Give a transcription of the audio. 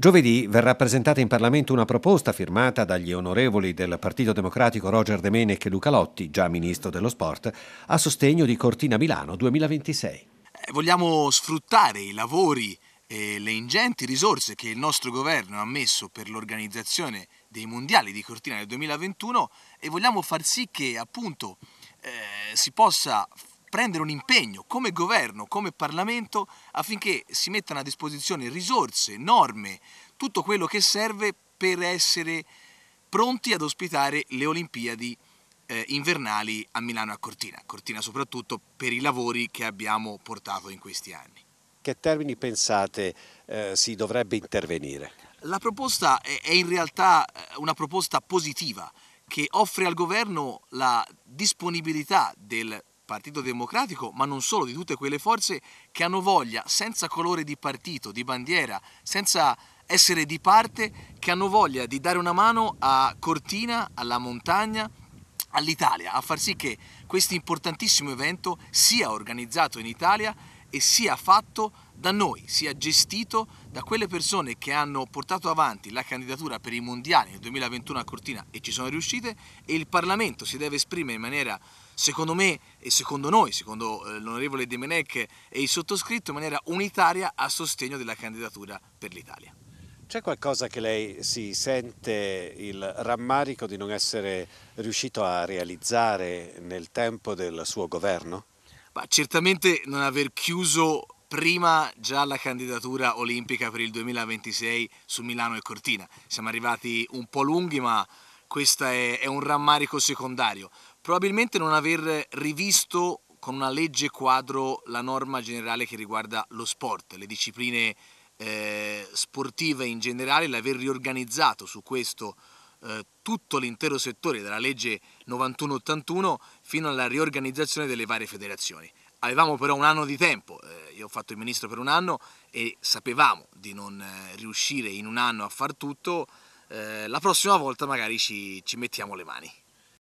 Giovedì verrà presentata in Parlamento una proposta firmata dagli onorevoli del Partito Democratico Roger De Menec e Luca Lotti, già ministro dello sport, a sostegno di Cortina Milano 2026. Eh, vogliamo sfruttare i lavori e le ingenti risorse che il nostro governo ha messo per l'organizzazione dei mondiali di Cortina nel 2021 e vogliamo far sì che appunto eh, si possa prendere un impegno come governo, come Parlamento affinché si mettano a disposizione risorse, norme, tutto quello che serve per essere pronti ad ospitare le Olimpiadi eh, invernali a Milano e a Cortina, Cortina soprattutto per i lavori che abbiamo portato in questi anni. Che termini pensate eh, si dovrebbe intervenire? La proposta è, in realtà eh, una proposta positiva che offre al governo la disponibilità del Partito Democratico, ma non solo, di tutte quelle forze che hanno voglia, senza colore di partito, di bandiera, senza essere di parte, che hanno voglia di dare una mano a Cortina, alla montagna, all'Italia, a far sì che questo importantissimo evento sia organizzato in Italia e sia fatto da noi, sia gestito da quelle persone che hanno portato avanti la candidatura per i mondiali nel 2021 a Cortina e ci sono riuscite e il Parlamento si deve esprimere in maniera secondo me e secondo noi, secondo eh, l'onorevole De Menec e il sottoscritto, in maniera unitaria a sostegno della candidatura per l'Italia. C'è qualcosa che lei si sente il rammarico di non essere riuscito a realizzare nel tempo del suo governo? Ma certamente non aver chiuso prima già la candidatura olimpica per il 2026 su Milano e Cortina. Siamo arrivati un po' lunghi, ma questo è, è un rammarico secondario. Probabilmente non aver rivisto con una legge quadro la norma generale che riguarda lo sport, le discipline eh, sportive in generale, l'aver riorganizzato su questo eh, tutto l'intero settore dalla legge 9181 fino alla riorganizzazione delle varie federazioni. Avevamo però un anno di tempo, eh, io ho fatto il ministro per un anno e sapevamo di non eh, riuscire in un anno a far tutto, eh, la prossima volta magari ci, ci mettiamo le mani.